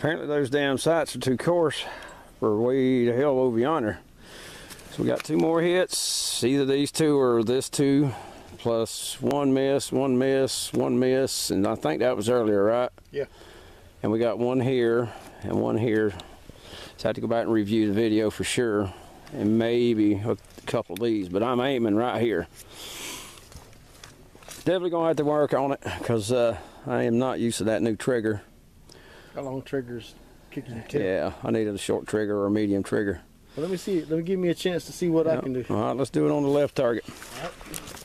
Apparently those damn sights are too coarse for way the hell over yonder. So we got two more hits. Either these two or this two, plus one miss, one miss, one miss, and I think that was earlier, right? Yeah. And we got one here and one here. So I have to go back and review the video for sure, and maybe a couple of these. But I'm aiming right here. Definitely gonna have to work on it because uh, I am not used to that new trigger. Long triggers kicking the tip? Yeah, I needed a short trigger or a medium trigger. Well, let me see. Let me give me a chance to see what I can do. All right, let's do it on the left target. All right.